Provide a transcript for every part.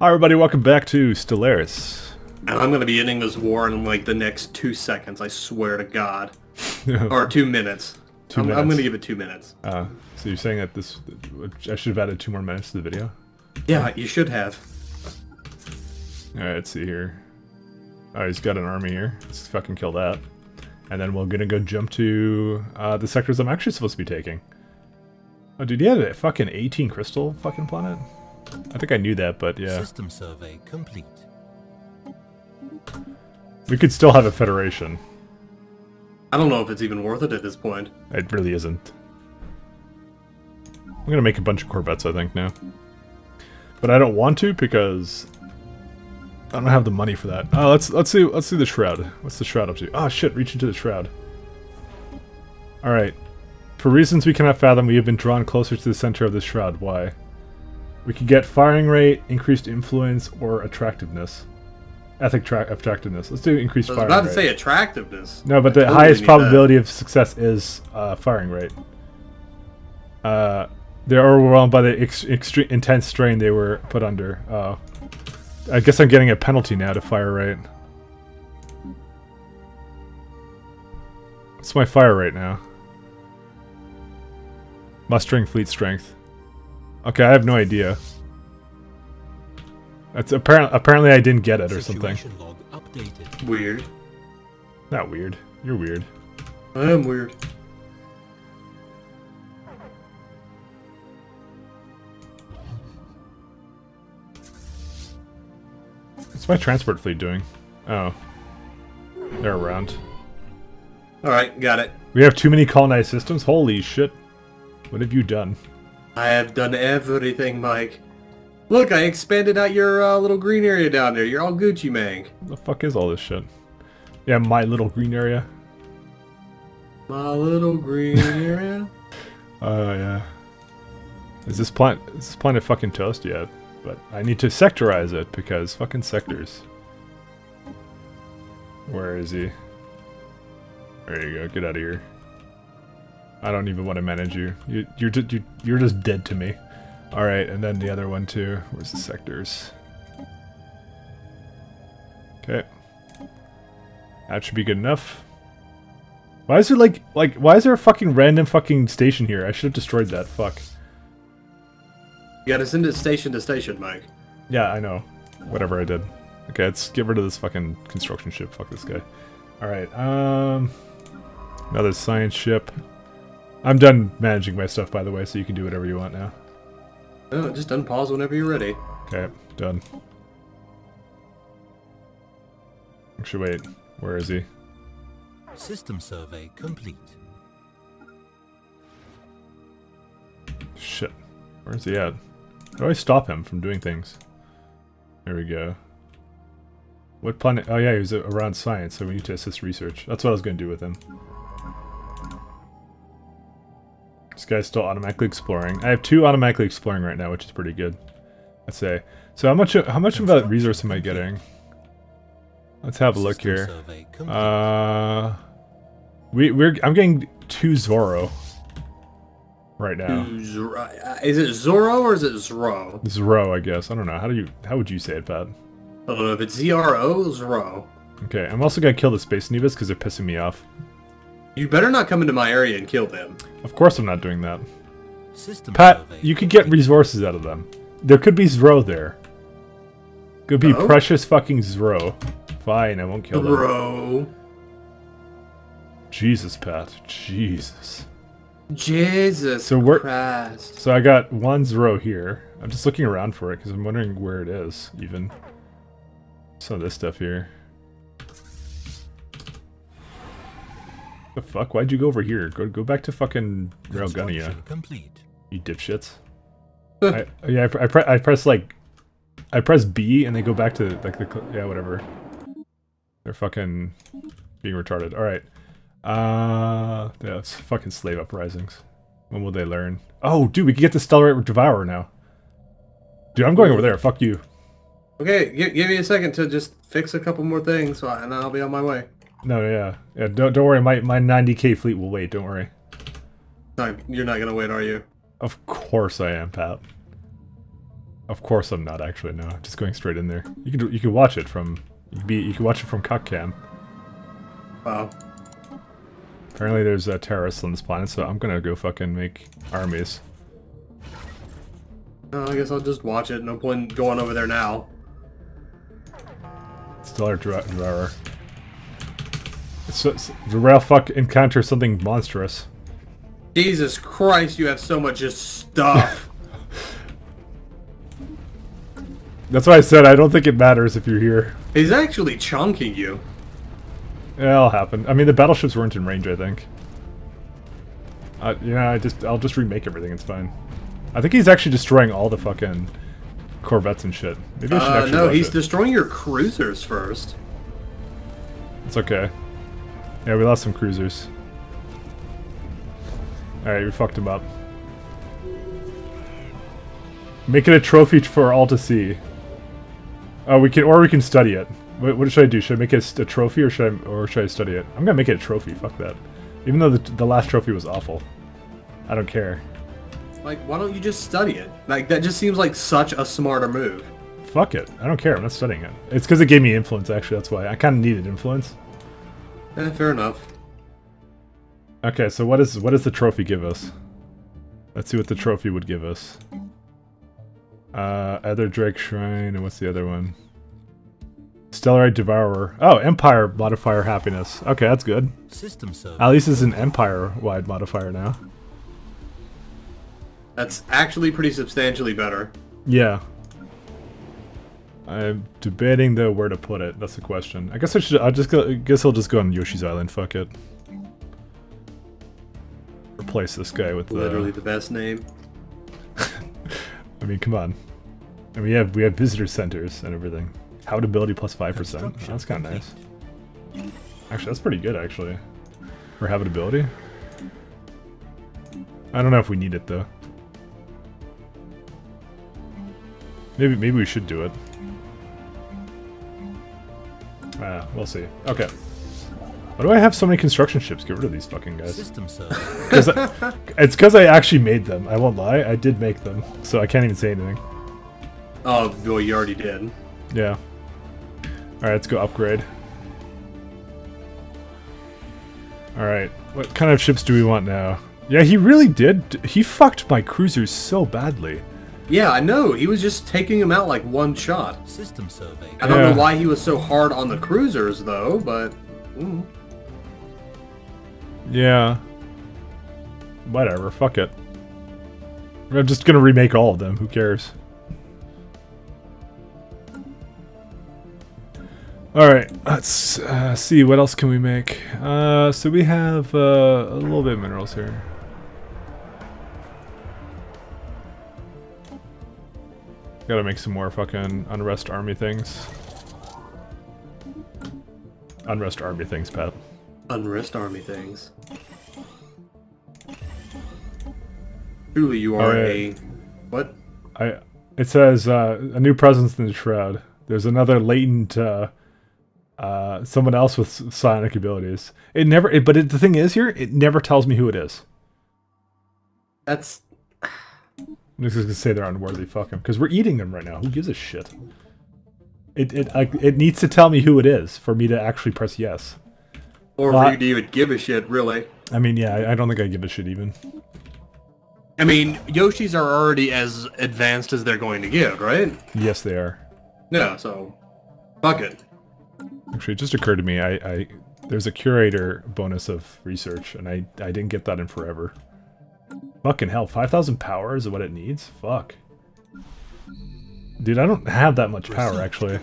Hi everybody, welcome back to Stellaris. And I'm gonna be ending this war in like the next two seconds, I swear to God. or two minutes. Two I'm, I'm gonna give it two minutes. Uh, so you're saying that this, I should have added two more minutes to the video? Yeah, you should have. Alright, let's see here. Oh, he's got an army here. Let's fucking kill that. And then we're gonna go jump to uh, the sectors I'm actually supposed to be taking. Oh, dude, he had a fucking 18 crystal fucking planet? I think I knew that, but yeah. System survey complete. We could still have a federation. I don't know if it's even worth it at this point. It really isn't. I'm gonna make a bunch of Corvettes, I think, now. But I don't want to because I don't have the money for that. Oh, let's let's see let's see the shroud. What's the shroud up to? Oh shit, reach into the shroud. Alright. For reasons we cannot fathom, we have been drawn closer to the center of the shroud. Why? We could get firing rate, increased influence, or attractiveness. Ethic tra attractiveness. Let's do increased firing rate. I was about rate. to say attractiveness. No, but I the totally highest probability of success is uh, firing rate. Uh, they're overwhelmed by the ex- extre- intense strain they were put under. Uh, I guess I'm getting a penalty now to fire rate. What's my fire rate now? Mustering fleet strength. Okay, I have no idea. That's apparent. Apparently, I didn't get it or something. Situation log updated. that. Weird. Not weird. You're weird. I am weird. What's my transport fleet doing? Oh. They're around. Alright, got it. We have too many colonized systems? Holy shit. What have you done? I have done everything, Mike. Look, I expanded out your uh, little green area down there. You're all Gucci Mang. The fuck is all this shit? Yeah, my little green area. My little green area. Oh, yeah. Is this plant? is this planet fucking toast yet? But I need to sectorize it because fucking sectors. Where is he? There you go. Get out of here. I don't even want to manage you. you you're, you you're just dead to me. All right, and then the other one too. Where's the sectors? Okay. That should be good enough. Why is there like like why is there a fucking random fucking station here? I should have destroyed that. Fuck. You gotta send it station to station, Mike. Yeah, I know. Whatever I did. Okay, let's get rid of this fucking construction ship. Fuck this guy. Alright, um... Another science ship. I'm done managing my stuff, by the way, so you can do whatever you want now. Oh, just unpause whenever you're ready. Okay, done. Actually, wait. Where is he? System survey complete. Shit. Where's he at? How do I stop him from doing things? There we go. What planet? Oh yeah, he was around science, so we need to assist research. That's what I was going to do with him. This guy's still automatically exploring. I have two automatically exploring right now, which is pretty good. I'd say. So how much? How much of that resource am I getting? Let's have a look here. Uh, we we're I'm getting two Zoro right now. Uh, Is it Zoro or is it Zro? Zro, I guess. I don't know. How do you how would you say it, Pat? I don't know if it's Z-R-O Zro. Okay, I'm also gonna kill the space nevas because they're pissing me off. You better not come into my area and kill them. Of course, I'm not doing that. System Pat, survey you could get resources out of them. There could be Zro there. Could be Oh? precious fucking Zro. Fine, I won't kill them. Bro. Jesus, Pat. Jesus. Jesus So we're- Christ. So I got one Zro here. I'm just looking around for it because I'm wondering where it is, even. Some of this stuff here. The fuck? Why'd you go over here? Go go back to fucking Railgunia, Construction complete. you dipshits. I, yeah, I, I, pre- I press like, I press B and they go back to like the yeah whatever. They're fucking being retarded. All right. Uh, yeah, it's fucking slave uprisings. When will they learn? Oh, dude, we can get the Stellarite Devourer now. Dude, I'm going over there. Fuck you. Okay, gi- give me a second to just fix a couple more things, so I- and I'll be on my way. No, yeah, yeah. Don't don't worry. My my 90k fleet will wait. Don't worry. No, you're not gonna wait, are you? Of course I am, Pat. Of course I'm not actually. No, just going straight in there. You can you can watch it from you can be you can watch it from Cockcam. Wow. Apparently there's uh, terrorists on this planet, so I'm gonna go fucking make armies. I guess I'll just watch it. No point going over there now. Stellar Dra- Devourer. So, so, the rail fuck encounters something monstrous. Jesus Christ, you have so much just stuff. That's why I said I don't think it matters if you're here. He's actually chunking you. It'll happen. I mean, the battleships weren't in range, I think. Uh, yeah, I just I'll just remake everything. It's fine. I think he's actually destroying all the fucking corvettes and shit. Maybe I should Uh, actually no, he's it. destroying your cruisers first. It's okay. Yeah, we lost some cruisers. Alright, we fucked him up. Make it a trophy for all to see. Oh, we can, or we can study it. What, what should I do? Should I make it a trophy, or should I, or should I study it? I'm gonna make it a trophy. Fuck that. Even though the, the last trophy was awful, I don't care. Like, why don't you just study it? Like, that just seems like such a smarter move. Fuck it. I don't care. I'm not studying it. It's because it gave me influence. Actually, that's why I kind of needed influence. Eh, fair enough. Okay, so what is what does the trophy give us? Let's see what the trophy would give us. Uh, Ether Drake Shrine, and what's the other one? Stellarite Devourer. Oh, Empire modifier happiness. Okay, that's good. System survey. At least it's an Empire-wide modifier now. That's actually pretty substantially better. Yeah. I'm debating though where to put it. That's the question. I guess I should. I just go, I guess I'll just go on Yoshi's Island. Fuck it. Replace this guy with the. Literally the best name. I mean, come on. And we have we have visitor centers and everything. Habitability plus five percent. Oh, Construction That's kind of nice. Actually, that's pretty good actually. For habitability. I don't know if we need it though. Maybe maybe we should do it. Ah, we'll see. Okay. Why do I have so many construction ships? Get rid of these fucking guys. System survey. 'Cause I- it's because I actually made them. I won't lie. I did make them, so I can't even say anything. Oh, well, you already did. Yeah. Alright, let's go upgrade. Alright, what kind of ships do we want now? Yeah, he really did. He fucked my cruisers so badly. Yeah, I know. He was just taking him out like one shot. System survey. I don't Yeah. know why he was so hard on the cruisers, though, but... mm. Yeah. Whatever, fuck it. I'm just gonna remake all of them, who cares? Alright, let's uh, see, what else can we make? Uh, so we have uh, a little bit of minerals here. Gotta make some more fucking Unrest Army things. Unrest Army things, Pat. Unrest army things. Truly, you are Oh, yeah. a... What? I it says uh, a new presence in the shroud. There's another latent uh, uh, someone else with psionic abilities. It never, it, but it, the thing is here, it never tells me who it is. That's... I'm just gonna say they're unworthy. Fuck them, because we're eating them right now. Who gives a shit? It it I, it needs to tell me who it is for me to actually press yes. Or Well, for uh, you to even give a shit, really. I mean, yeah, I, I don't think I give a shit even. I mean, Yoshis are already as advanced as they're going to get, right? Yes, they are. Yeah, so... Fuck it. Actually, it just occurred to me, I, I there's a curator bonus of research, and I I didn't get that in forever. Fucking hell, five thousand power is what it needs. Fuck, dude, I don't have that much power actually.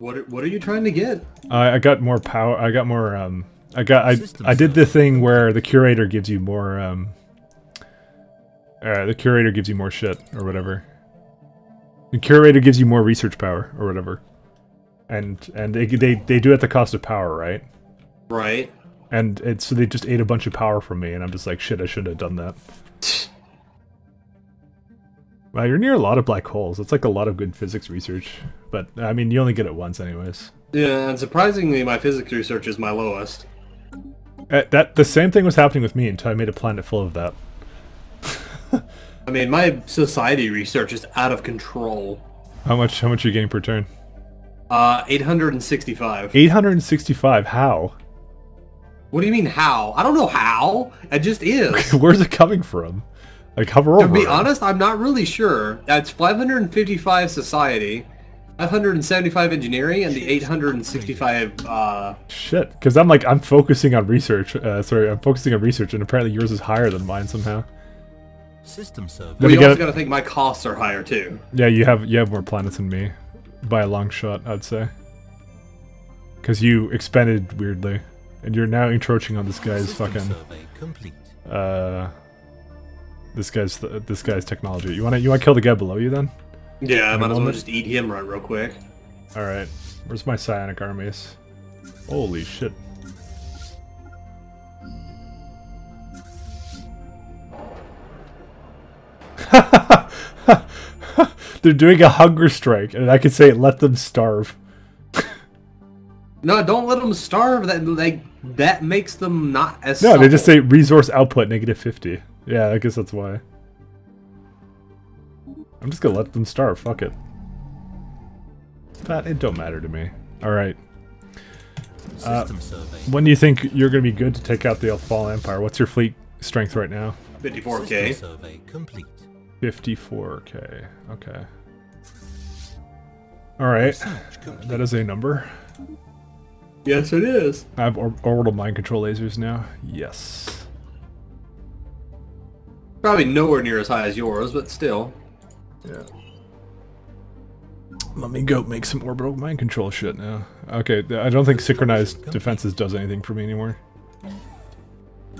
What are, what are you trying to get? I I got more power. I got more. Um, I got I I did the thing where the curator gives you more. Um, uh, the curator gives you more shit or whatever. The curator gives you more research power or whatever, and and they they they do it at the cost of power, right? Right. And it's so they just ate a bunch of power from me, and I'm just like, shit, I should have done that. Wow, you're near a lot of black holes. It's like a lot of good physics research, but I mean, you only get it once, anyways. Yeah, and surprisingly, my physics research is my lowest. Uh, that the same thing was happening with me until I made a planet full of that. I mean, my society research is out of control. How much? How much are you getting per turn? Uh, 865. 865. How? What do you mean how? I don't know how. It just is. Where's it coming from? Like hover to over. be it. honest, I'm not really sure. That's 555 society, 575 engineering, and the 865. Uh, Shit, because I'm like I'm focusing on research. Uh, sorry, I'm focusing on research, and apparently yours is higher than mine somehow. System survey. Then well, we you get also it- got to think my costs are higher too. Yeah, you have you have more planets than me, by a long shot, I'd say. Because you expanded weirdly, and you're now encroaching on this guy's System fucking complete. uh, this guy's this guy's technology. You wanna you wanna kill the guy below you then? Yeah, I might as well just eat him right real quick. All right, where's my psionic armies? Holy shit! They're doing a hunger strike, and I could say let them starve. No, don't let them starve. That like that makes them not as. No, they just say resource output negative 50. Yeah, I guess that's why. I'm just gonna let them starve, fuck it. That, it don't matter to me. Alright, Uh, System survey. when do you think you're gonna be good to take out the Fall Empire? What's your fleet strength right now? 54k. System survey complete. 54k, okay. All right. That is a number. Yes, it is. I have or orbital mind control lasers now. Yes. Probably nowhere near as high as yours, but still. Yeah. Let me go make some orbital mind control shit now. Okay, I don't think synchronized defenses does anything for me anymore.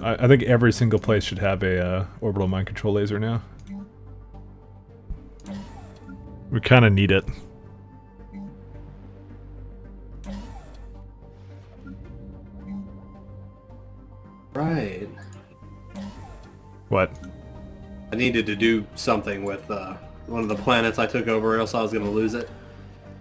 I, I think every single place should have a uh, orbital mind control laser now. We kind of need it. What? I needed to do something with uh, one of the planets I took over, or else I was going to lose it.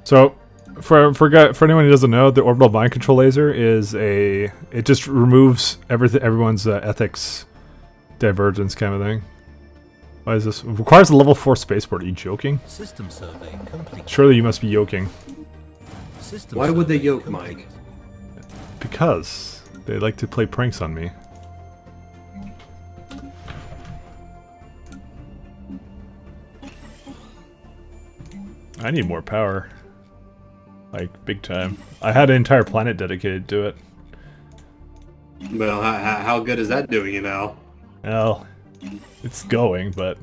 So, for for for anyone who doesn't know, the orbital mind control laser is a it just removes everything everyone's uh, ethics divergence kind of thing. Why is this? It requires a level four spaceport. Are you joking? System survey complete. Surely you must be yoking. System Why would they survey yoke, complete. Mike? Because they like to play pranks on me. I need more power. Like, big time. I had an entire planet dedicated to it. Well, how, how, good is that doing you now? Well, it's going, but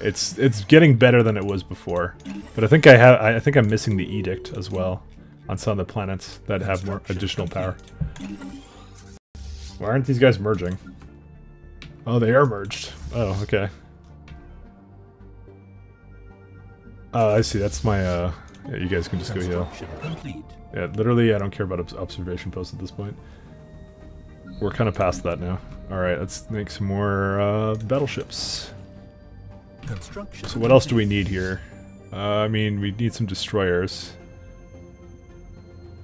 it's it's getting better than it was before. But I think I have I think I'm missing the edict as well on some of the planets that have more additional power. Why aren't these guys merging? Oh, they are merged. Oh, okay. Oh, I see. That's my uh. Yeah, you guys can just go heal. Yeah, literally, I don't care about observation posts at this point. We're kind of past that now. All right, let's make some more uh, battleships. Construction. So what else do we need here? Uh, I mean, we need some destroyers.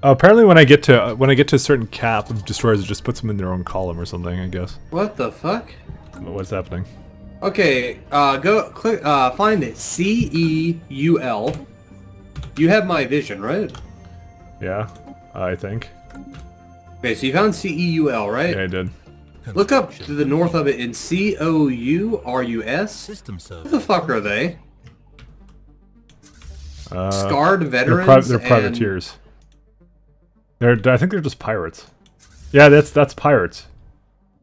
Uh, apparently, when I get to uh, when I get to a certain cap of destroyers, it just puts them in their own column or something. I guess. What the fuck? What's happening? Okay, uh, go click, uh, find it. C E U L. You have my vision, right? Yeah, I think. Okay, so you found C E U L, right? Yeah, I did. Look up to the north of it in C O U R U S. System survey. Who the fuck are they? Uh, Scarred they're, veterans. pri- they're and- privateers. They're. I think they're just pirates. Yeah, that's that's pirates.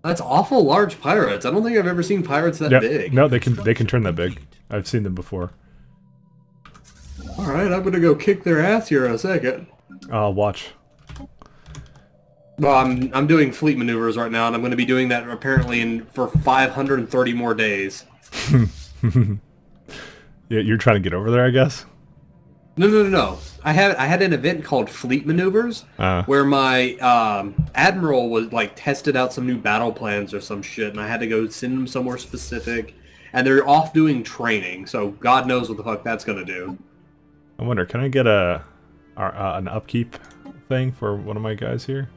That's awful large pirates. I don't think I've ever seen pirates that Yeah, big. no, they can they can turn that big. I've seen them before. All right, I'm gonna go kick their ass here in a second. I'll watch. Well, I'm I'm doing fleet maneuvers right now, and I'm going to be doing that apparently in for 530 more days. Yeah, you're trying to get over there, I guess. No, no, no, no. I had I had an event called Fleet Maneuvers Uh, where my um, admiral was like tested out some new battle plans or some shit, and I had to go send them somewhere specific. And they're off doing training, so God knows what the fuck that's gonna do. I wonder, can I get a, a uh, an upkeep thing for one of my guys here?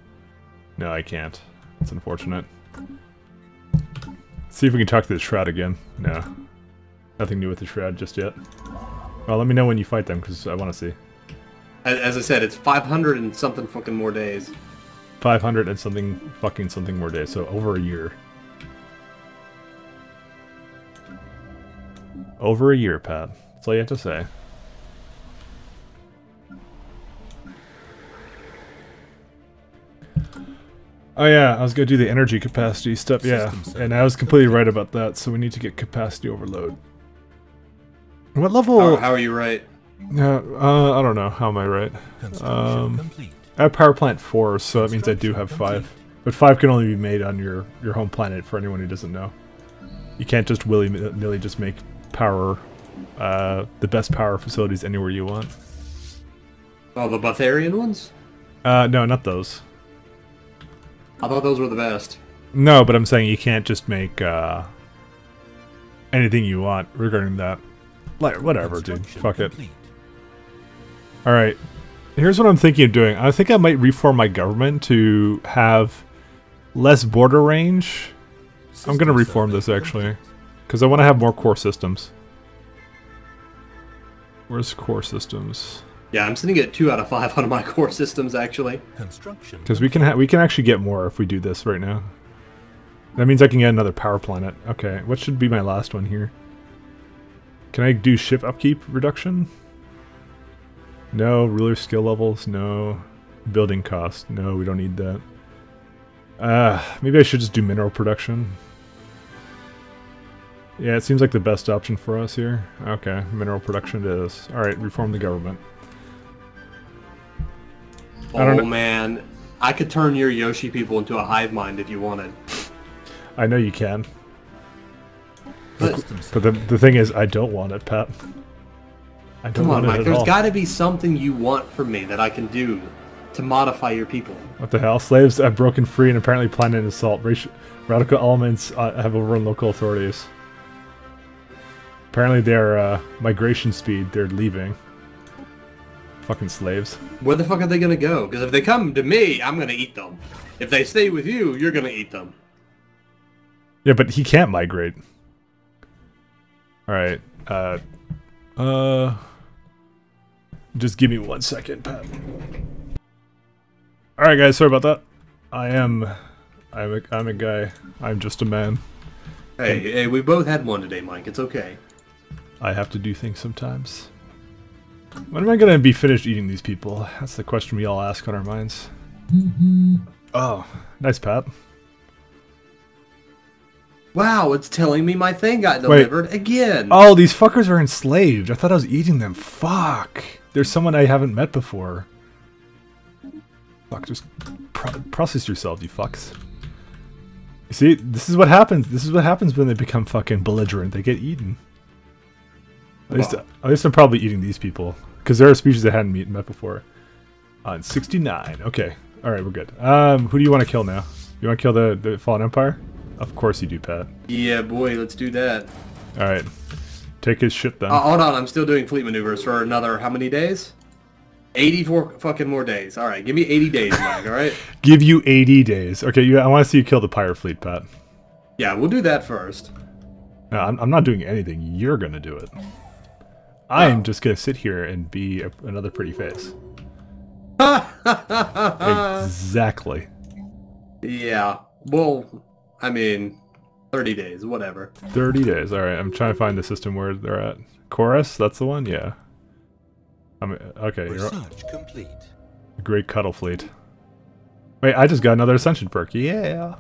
No, I can't. It's unfortunate. see if we can talk to the shroud again. No. Nothing new with the shroud just yet. Well, let me know when you fight them because I want to see. As, as I said, it's 500 and something fucking more days. 500 and something fucking something more days, so over a year. Over a year, Pat. That's all you have to say. Oh yeah, I was gonna do the energy capacity stuff, yeah. And I was completely right about that, so we need to get capacity overload. What level? How, how are you right? Yeah, uh, I don't know. How am I right? Um, complete. I have power plant four, so that means I do have five. But five can only be made on your your home planet. For anyone who doesn't know, you can't just willy nilly just make power, uh, the best power facilities anywhere you want. Oh, the Betharian ones? Uh, no, not those. I thought those were the best. No, but I'm saying you can't just make uh, anything you want regarding that. Like whatever, dude. Fuck it. All right. Here's what I'm thinking of doing. I think I might reform my government to have less border range. I'm gonna reform this actually, because I want to have more core systems. Where's core systems? Yeah, I'm sitting at 2 out of 5 on my core systems, actually. Construction. Because we can ha- we can actually get more if we do this right now. That means I can get another power planet. Okay, what should be my last one here? Can I do ship upkeep reduction? No. Ruler skill levels? No. Building cost? No, we don't need that. Uh, maybe I should just do mineral production. Yeah, it seems like the best option for us here. Okay, mineral production it is. Alright, reform the government. I don't Oh know- man, I could turn your Yoshi people into a hive mind if you wanted. I know you can. System But the, the thing is, I don't want it, Pat. I don't Come want on, it Mike. at There's all. got to be something you want from me that I can do to modify your people. What the hell? Slaves have broken free and apparently planned an assault. Radical elements uh, have overrun local authorities. Apparently, their uh, migration speed, they're leaving. Fucking slaves. Where the fuck are they gonna go? Because if they come to me, I'm gonna eat them. If they stay with you, you're gonna eat them. Yeah, but he can't migrate. Alright. Uh. Uh. Just give me one second, Pat. Alright, guys, sorry about that. I am. I'm a, I'm a guy. I'm just a man. Hey, hey, we both had one today, Mike. It's okay. I have to do things sometimes. When am I gonna be finished eating these people? That's the question we all ask on our minds. Oh, nice, Pat. Wow, it's telling me my thing got Wait. delivered again. Oh, these fuckers are enslaved. I thought I was eating them. Fuck. There's someone I haven't met before. Fuck, just pro- process yourself, you fucks. You see, this is what happens. This is what happens when they become fucking belligerent. They get eaten. At least, Wow. at least I'm probably eating these people. Because there are species I hadn't met met before. On 69. Okay. Alright, we're good. Um, who do you want to kill now? You want to kill the, the Fallen Empire? Of course you do, Pat. Yeah, boy, let's do that. Alright. Take his shit then. Uh, hold on, I'm still doing fleet maneuvers for another how many days? 84 fucking more days. All right, give me 80 days, Mike. All right. Give you 80 days. Okay, you, I want to see you kill the pirate fleet, Pat. Yeah, we'll do that first. No, I'm, I'm not doing anything. You're going to do it. I'm just going to sit here and be a, another pretty face. exactly. Yeah. Well, I mean, 30 days, whatever. 30 days. All right, I'm trying to find the system where they're at. Chorus, that's the one? Yeah. I'm, okay, Research complete. great cuddle fleet. Wait, I just got another ascension perk. Yeah.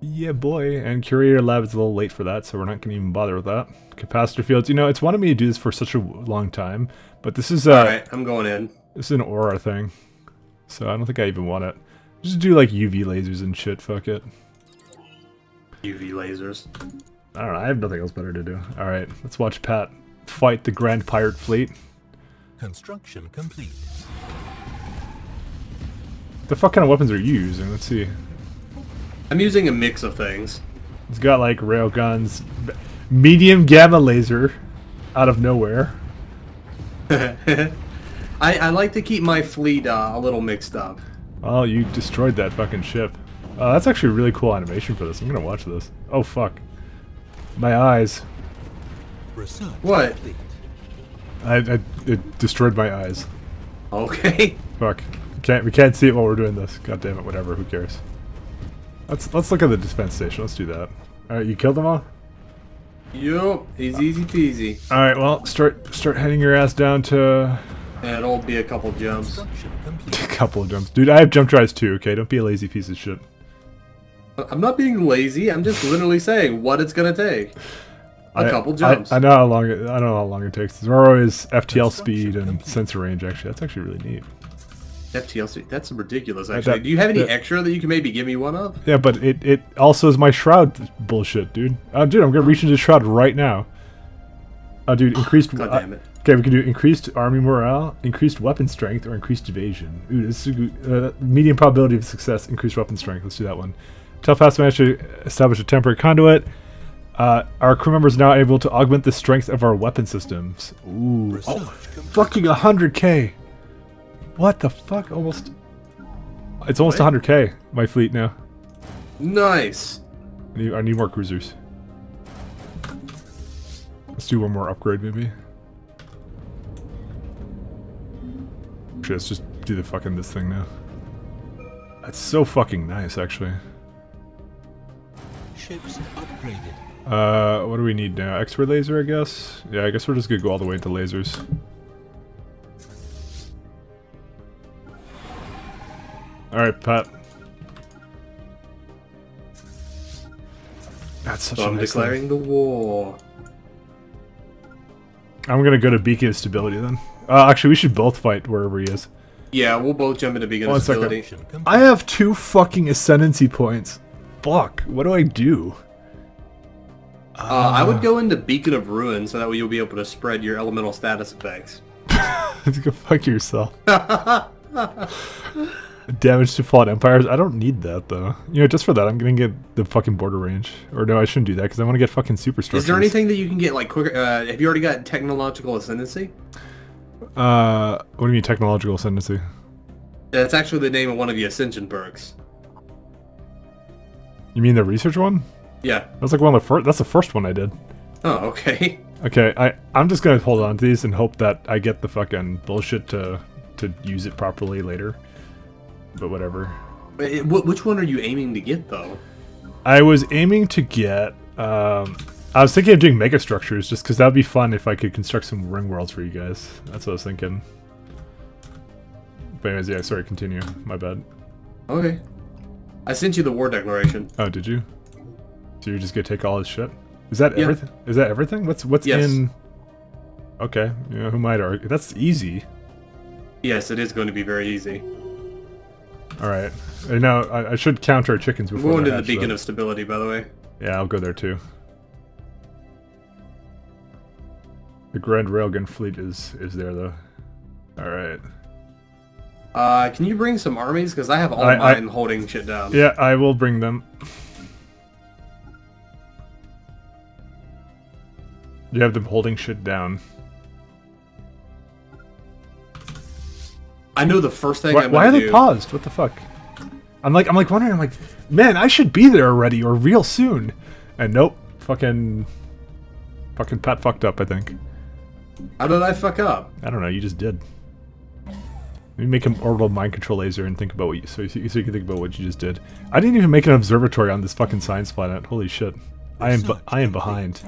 Yeah, boy. And Curator Lab is a little late for that, so we're not going to even bother with that. Capacitor fields. You know, it's wanted me to do this for such a long time, but this is uh, All right, I'm going in. this is an aura thing, so I don't think I even want it. Just do like UV lasers and shit. Fuck it. UV lasers. I don't know. I have nothing else better to do. All right, let's watch Pat fight the Grand Pirate Fleet. Construction complete. The fuck kind of weapons are you using? Let's see. I'm using a mix of things. It's got like rail guns, medium gamma laser, out of nowhere. I, I like to keep my fleet uh, a little mixed up. Oh, you destroyed that fucking ship. Uh, that's actually a really cool animation for this. I'm gonna watch this. Oh fuck. My eyes. What? I, I it destroyed my eyes. Okay. Fuck. We can't we can't see it while we're doing this. God damn it, whatever, who cares? Let's let's look at the defense station, let's do that. Alright, you killed them all? Yup. It's easy peasy. Alright, well start start heading your ass down to And it'll be a couple jumps. A couple of jumps. Dude, I have jump drives too, okay? Don't be a lazy piece of shit. I'm not being lazy. I'm just literally saying what it's gonna take. A I- couple jumps. I, I know how long it I know how long it takes. Zoro is FTL speed and sensor range actually. That's actually really neat. FTLC. That's ridiculous. Actually, that- do you have any that- extra that you can maybe give me one of? Yeah, but it, it also is my shroud bullshit, dude. Uh, dude, I'm gonna reach into shroud right now. Uh, dude, increased. God uh, damn it. okay, we can do increased army morale, increased weapon strength, or increased evasion. Ooh, this is a good, uh, medium probability of success. Increased weapon strength. Let's do that one. Telfast managed to establish a temporary conduit. Uh, our crew members are now able to augment the strength of our weapon systems. Ooh, oh, fucking 100k. What the fuck? Almost. It's almost What? 100k. My fleet now. Nice. I need, I need more cruisers. Let's do one more upgrade, maybe. Actually, let's just do the fucking this thing now. That's so fucking nice, actually. Ships upgraded. Uh, what do we need now? X-ray laser, I guess? Yeah, I guess we're just gonna go all the way into lasers. Alright, Pat. That's such So a I'm nice thing. declaring the war. I'm gonna go to Beacon of Stability then. Uh, actually, we should both fight wherever he is. Yeah, we'll both jump into beacon One of stability. Construction complete. I have two fucking ascendancy points. Fuck. What do I do? Uh, I would go into beacon of ruin so that way you'll be able to spread your elemental status effects. go fuck yourself. Damage to fallen empires. I don't need that though. You know, just for that, I'm gonna get the fucking border range. Or no, I shouldn't do that because I want to get fucking super superstructures. Is there anything that you can get like quicker? Uh, have you already got technological ascendancy? Uh, what do you mean technological ascendancy? That's actually the name of one of the ascension perks. You mean the research one? Yeah. That's like one of the first. That's the first one I did. Oh, okay. Okay, I I'm just gonna hold on to these and hope that I get the fucking bullshit to to use it properly later. But whatever. Wh- Which one are you aiming to get though? I was aiming to get. Um, I was thinking of doing mega structures just because that would be fun if I could construct some ring worlds for you guys. That's what I was thinking. But anyways, yeah, sorry, continue. My bad. Okay. I sent you the war declaration. Oh, did you? So you're just gonna take all his shit? Is that Yeah. everything? Is that everything? What's what's Yes. in? Okay, yeah, who might argue? That's easy. Yes, it is going to be very easy. All right. And now I, I should counter chickens We're before going they to the beacon though. of stability, by the way. Yeah, I'll go there too. The Grand Railgun fleet is is there though. All right. Uh, can you bring some armies? Because I have all I- I- mine holding shit down. Yeah, I will bring them. You have them holding shit down. I know the first thing Why, why are do. they paused? What the fuck? I'm like, I'm like wondering. I'm like, man, I should be there already or real soon. And nope, fucking, fucking Pat fucked up. I think. How did I fuck up? I don't know. You just did. Make an orbital mind control laser and think about what you so, you- so you can think about what you just did. I didn't even make an observatory on this fucking science planet. Holy shit! I am I am behind.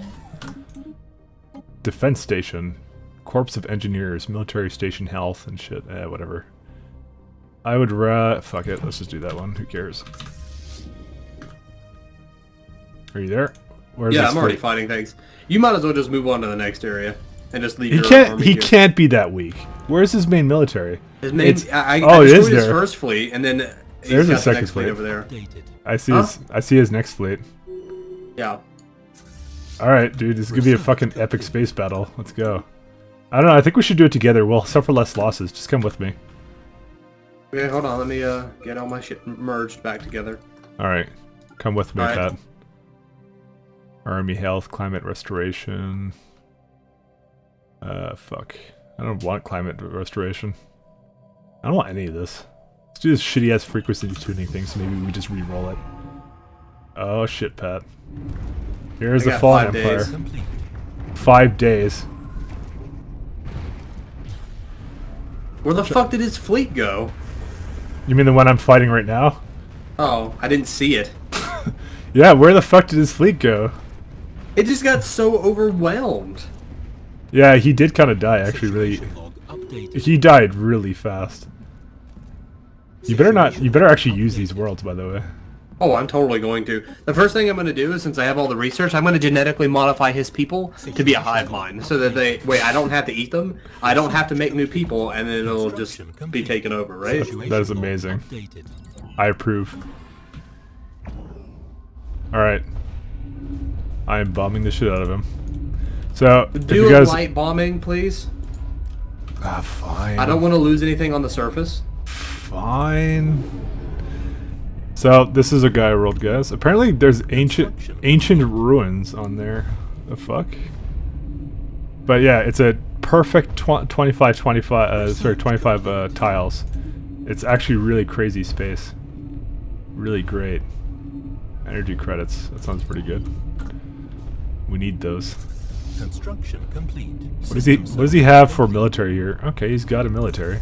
Defense station, corps of engineers, military station health and shit. Eh, whatever. I would ra- fuck it. Let's just do that one. Who cares? Are you there? Where's yeah, I'm already fighting things. You might as well just move on to the next area and just leave He your can't. army He here. can't be that weak. Where's his main military? His main, It's- I, I, oh, I it is destroyed his first fleet, and then he's There's a got the second next fleet fleet. over there. I see Huh? his. I see his next fleet. Yeah. All right, dude. This is gonna be a fucking epic space battle. Let's go. I don't know. I think we should do it together. We'll suffer less losses. Just come with me. Okay, hold on. Let me uh get all my shit merged back together. All right, come with me, All right. Pat. Army health, climate restoration. Uh, fuck. I don't want climate restoration. I don't want any of this. Let's do this shitty ass frequency tuning thing. So maybe we just re-roll it. Oh shit, Pat. Here's the fallen five empire. days. Five days. Where the fuck did his fleet go? You mean the one I'm fighting right now? Oh, I didn't see it. Yeah, where the fuck did his fleet go? It just got so overwhelmed. Yeah, he did kind of die actually. Really, Situation log updated. he died really fast. You better not. You better actually use these worlds, by the way. Oh, I'm totally going to. The first thing I'm going to do is, since I have all the research, I'm going to genetically modify his people to be a hive mind, so that they wait. I don't have to eat them. I don't have to make new people, and then it'll just be taken over, right? Situation That is amazing. I approve. All right. I am bombing the shit out of him. So, Do a guys, light bombing, please. ah, fine. I don't want to lose anything on the surface. Fine. So this is a guy world, guys. Apparently, there's ancient ancient ruins on there. The fuck. But yeah, it's a perfect tw 25, 25, uh, sorry, 25 uh, tiles. It's actually really crazy space. Really great. Energy credits. That sounds pretty good. We need those. Construction complete. What does he What does he have for military here? Okay, he's got a military.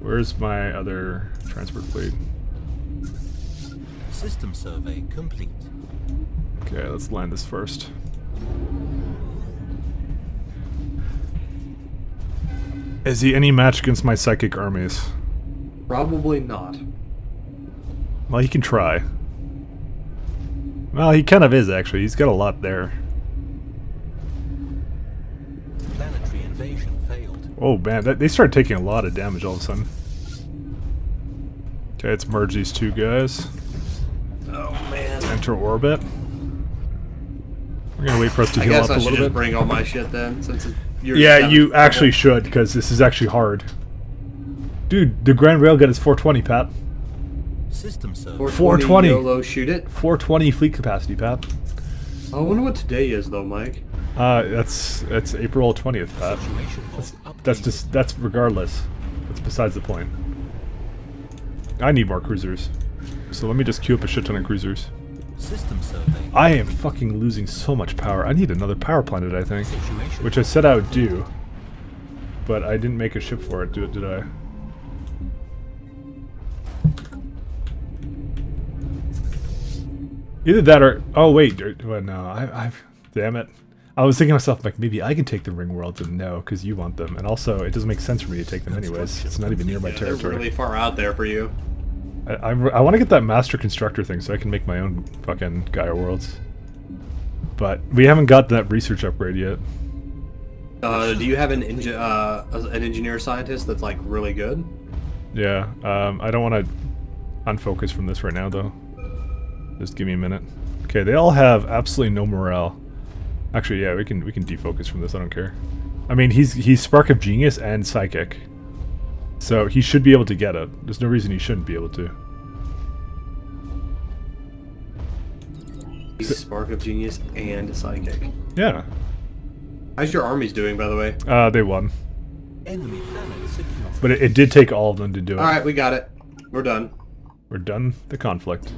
Where's my other transport fleet? System survey complete. Okay, let's land this first. Is he any match against my psychic armies? Probably not. Well, he can try. Well, he kind of is actually. He's got a lot there. Planetary invasion failed. Oh man, that, they started taking a lot of damage all of a sudden. Okay, let's merge these two guys. Oh man. Enter orbit. We're gonna wait for us to I heal guess up I a should little just bit. bring all my shit then, since it- you're Yeah, you level. actually should, because this is actually hard. Dude, the Grand Rail Railgun is 420, Pat. System survey. 420. YOLO shoot it. 420 fleet capacity, Pat. I wonder what today is though, Mike. Uh, that's that's April 20th, Pat. Situation log updated. That's just that's regardless. That's besides the point. I need more cruisers, so let me just queue up a shit ton of cruisers. System survey. I am fucking losing so much power. I need another power planet, I think, which I said I would do, but I didn't make a ship for it, did, did I? Either that or oh wait, well, no, I, I've damn it. I was thinking to myself like maybe I can take the ring worlds and no, because you want them, and also it doesn't make sense for me to take them anyways. It's not even near my Yeah, they're territory. really far out there for you. I, I, I want to get that master constructor thing so I can make my own fucking Gaia worlds. But we haven't got that research upgrade yet. Uh, do you have an uh, an engineer scientist that's like really good? Yeah, um, I don't want to unfocus from this right now though. Just give me a minute. Okay, they all have absolutely no morale. Actually, yeah, we can we can defocus from this. I don't care. I mean, he's he's spark of genius and psychic, so he should be able to get it. There's no reason he shouldn't be able to. He's Spark of Genius and Psychic. Yeah, How's your armies doing, by the way? uh, they won, Enemy but it, it did take all of them to do it. All right, we got it. We're done. We're done the conflict.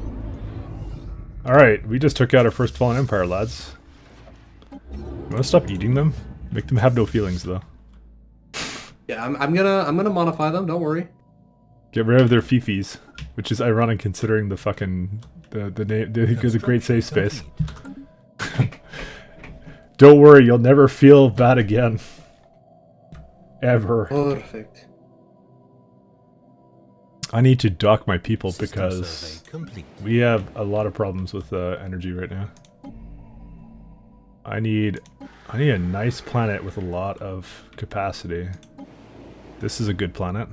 Alright, we just took out our first fallen empire, lads. You wanna stop eating them? Make them have no feelings, though. Yeah, I'm, I'm gonna I'm gonna modify them. Don't worry. Get rid of their fifis, which is ironic considering the fucking the the name the, the great safe space. Don't worry, you'll never feel bad again. Ever. Perfect. I need to dock my people System because we have a lot of problems with uh, energy right now. I need I need a nice planet with a lot of capacity. This is a good planet.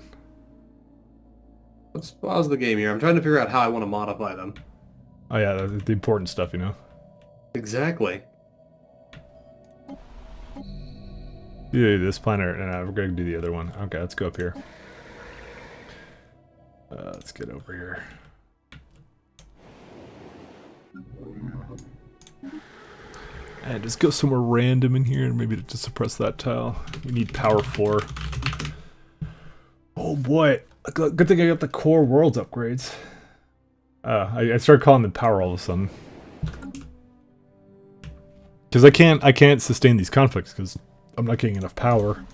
Let's pause the game here. I'm trying to figure out how I want to modify them. Oh yeah, the, the important stuff, you know. Exactly. Either this planet or no, we're gonna do the other one. Okay, let's go up here. Uh, let's get over here. And just go somewhere random in here and maybe to suppress that tile. We need power four. Oh boy. Good thing I got the core worlds upgrades. Uh, I, I started calling them power all of a sudden. Because I can't, I can't sustain these conflicts because I'm not getting enough power.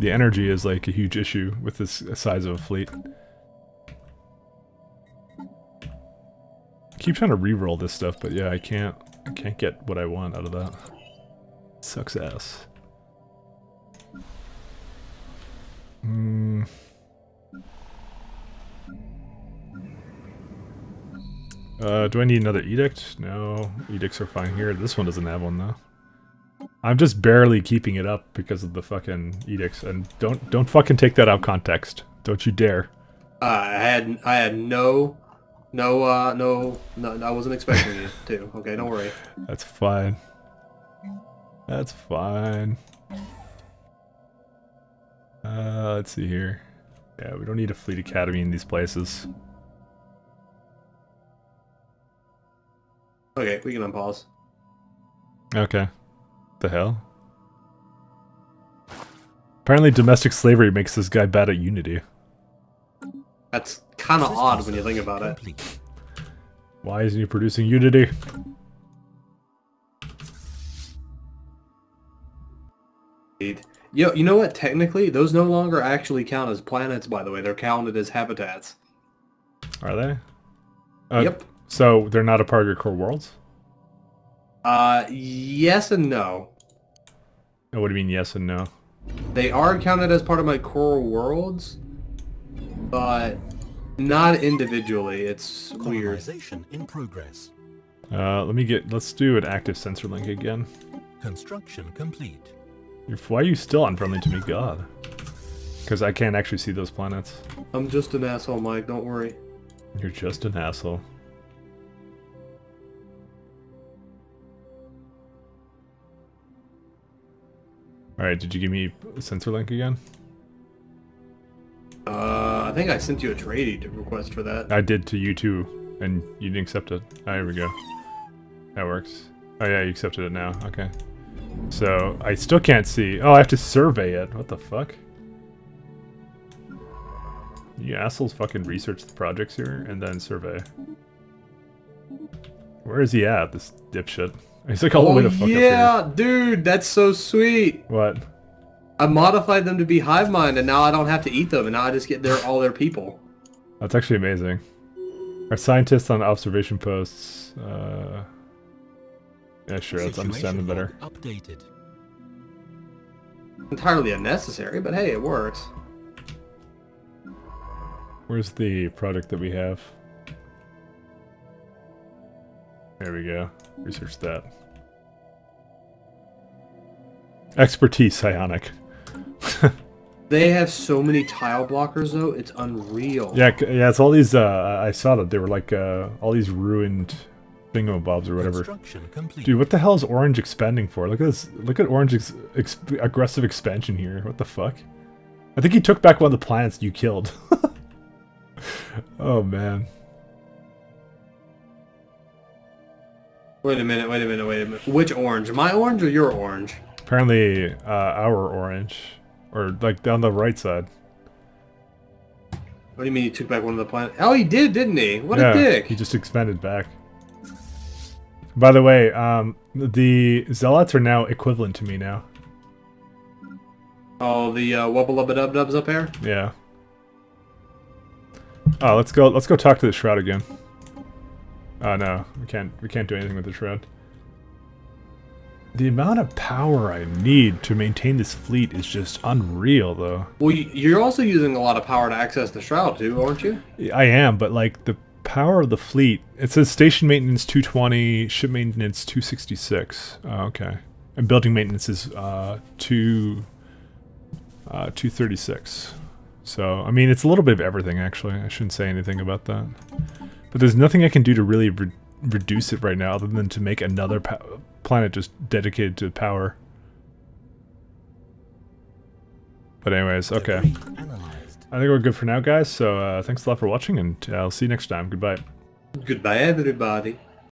The energy is like a huge issue with this size of a fleet. Keep trying to re-roll this stuff, but yeah, I can't, I can't get what I want out of that. Sucks ass. Hmm. Uh, do I need another edict? No, edicts are fine here. This one doesn't have one though. I'm just barely keeping it up because of the fucking edicts, and don't don't fucking take that out of context. Don't you dare. Uh, I had I had no, no, uh, no, no. I wasn't expecting you to. Okay, don't worry. That's fine. That's fine. Uh, let's see here. Yeah, we don't need a fleet academy in these places. Okay, we can unpause. Okay. The hell? Apparently domestic slavery makes this guy bad at Unity. That's kind of odd when you think about it. Why isn't he producing Unity? Indeed. Yo, you know what? Technically, those no longer actually count as planets. By the way, they're counted as habitats. Are they? Uh, Yep. So they're not a part of your core worlds? Uh, yes and no. Oh, what do you mean yes and no? They are counted as part of my core worlds, but not individually. It's weird. Colonization in progress. Uh, let me get, let's do an active sensor link again. Construction complete. You're, why are you still unfriendly to me? God. Because I can't actually see those planets. I'm just an asshole, Mike. Don't worry. You're just an asshole. Alright, did you give me a sensor link again? Uh, I think I sent you a trade request for that. I did to you too, and you didn't accept it. Oh, here we go. That works. Oh yeah, you accepted it now. Okay. So, I still can't see. Oh, I have to survey it. What the fuck? You assholes fucking research the projects here, and then survey. Where is he at, this dipshit? He's like all the oh way to fuck yeah, dude, that's so sweet. What? I modified them to be hive mind, and now I don't have to eat them, and now I just get their all their people. That's actually amazing. Our scientists on observation posts, uh... Yeah, sure, let's understand them better. Updated. Entirely unnecessary, but hey, it works. Where's the product that we have? There we go. Research that. Expertise, psionic. They have so many tile blockers, though. It's unreal. Yeah, yeah, it's all these, uh, I saw that they were like, uh, all these ruined thingamabobs or whatever. Construction complete. Dude, what the hell is Orange expanding for? Look at this, look at Orange ex ex aggressive expansion here. What the fuck? I think he took back one of the planets you killed. oh, man. Wait a minute, wait a minute, wait a minute. Which orange? My orange or your orange? Apparently, uh, our orange, or like down the right side. What do you mean he took back one of the planets? Oh, he did, didn't he? What yeah, a dick. He just expanded back. By the way, um, the zealots are now equivalent to me now. Oh, the uh, wubba dub dubs up here. Yeah. Oh, let's go. Let's go talk to the shroud again. Oh no, we can't. We can't do anything with the shroud. The amount of power I need to maintain this fleet is just unreal, though. Well, you're also using a lot of power to access the shroud, too, aren't you? I am, but like the power of the fleet. It says station maintenance 220, ship maintenance 266. Oh, okay. And building maintenance is uh, two, uh, 236. So, I mean, it's a little bit of everything, actually. I shouldn't say anything about that. But there's nothing I can do to really re reduce it right now other than to make another planet just dedicated to power. But anyways, okay. I think we're good for now, guys. So uh, thanks a lot for watching, and I'll see you next time. Goodbye. Goodbye, everybody.